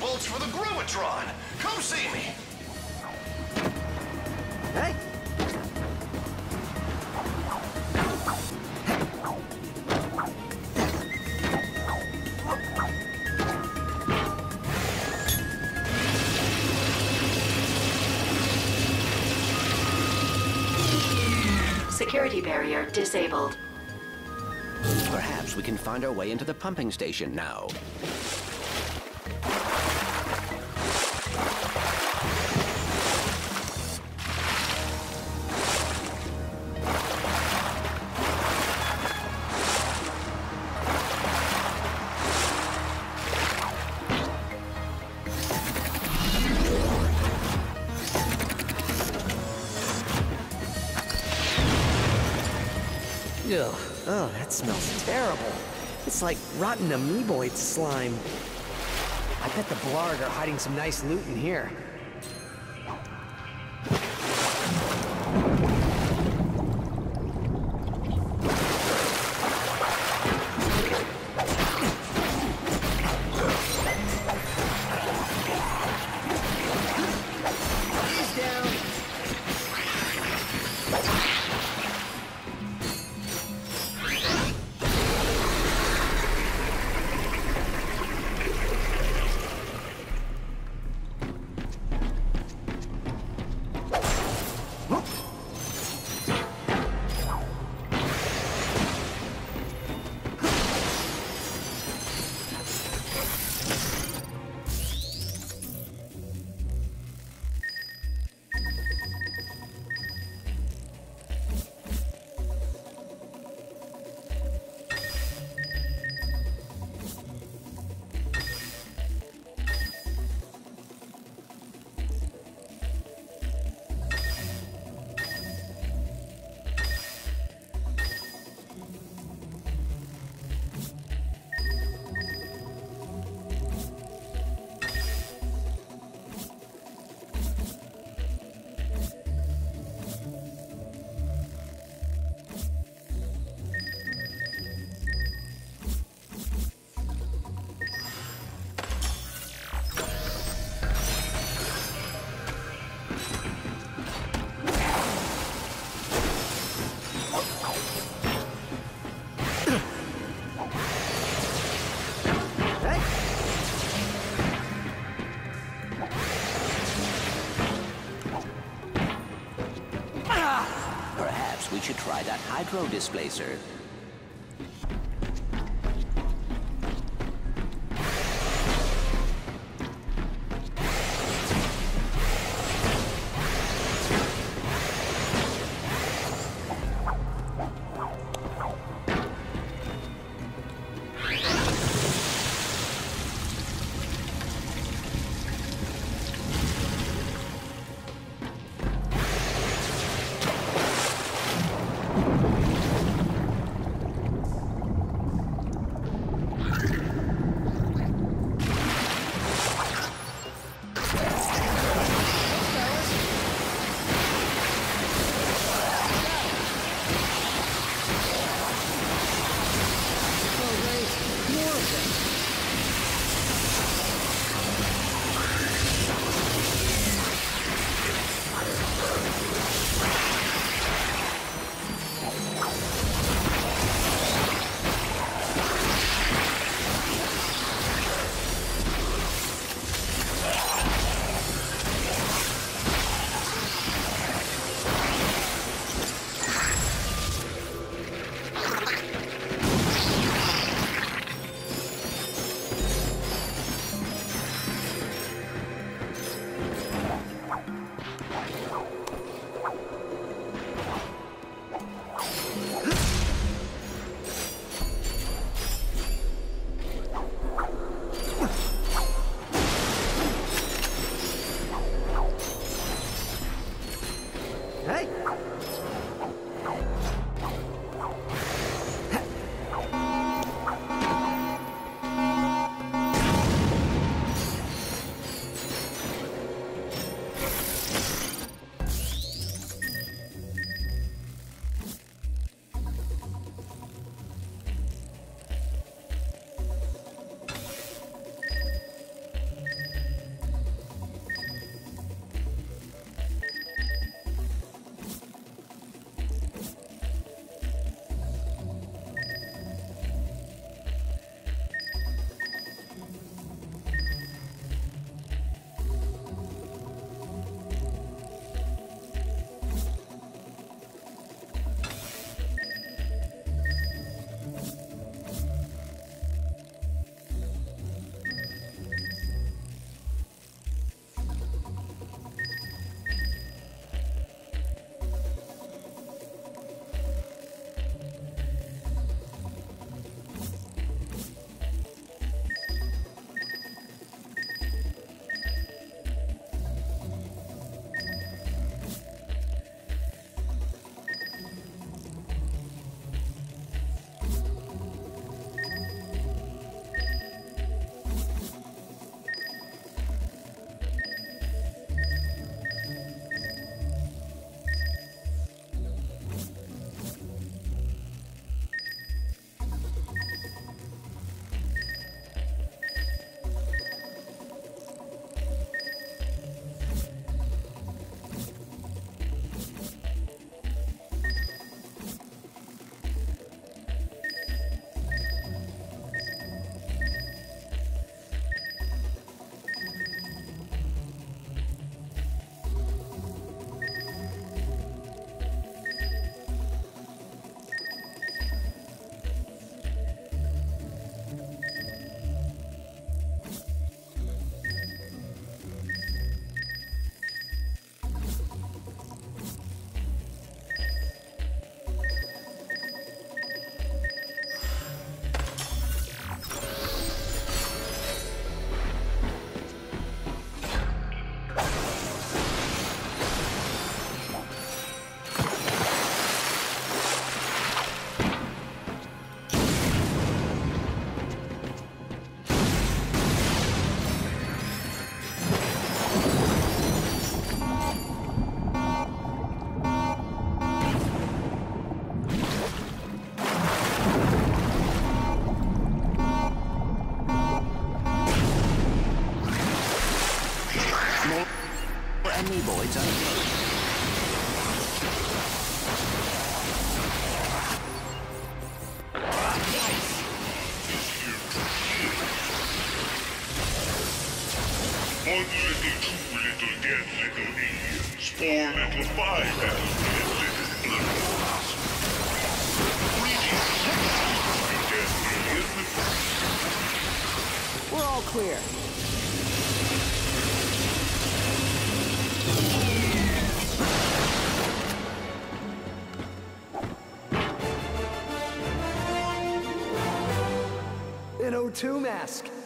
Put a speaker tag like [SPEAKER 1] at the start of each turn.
[SPEAKER 1] bolts for the Gruitron. Come see me.
[SPEAKER 2] Hey!
[SPEAKER 3] Security barrier disabled.
[SPEAKER 4] Perhaps we can find our way into the pumping station now.
[SPEAKER 2] Ugh. Oh, that smells terrible. It's like rotten amoeboid slime. I bet the Blarg are hiding some nice loot in here.
[SPEAKER 4] Try
[SPEAKER 5] One little, two little, dead little. Four little, five little, dead little dead.
[SPEAKER 2] We're all clear. O2 mask.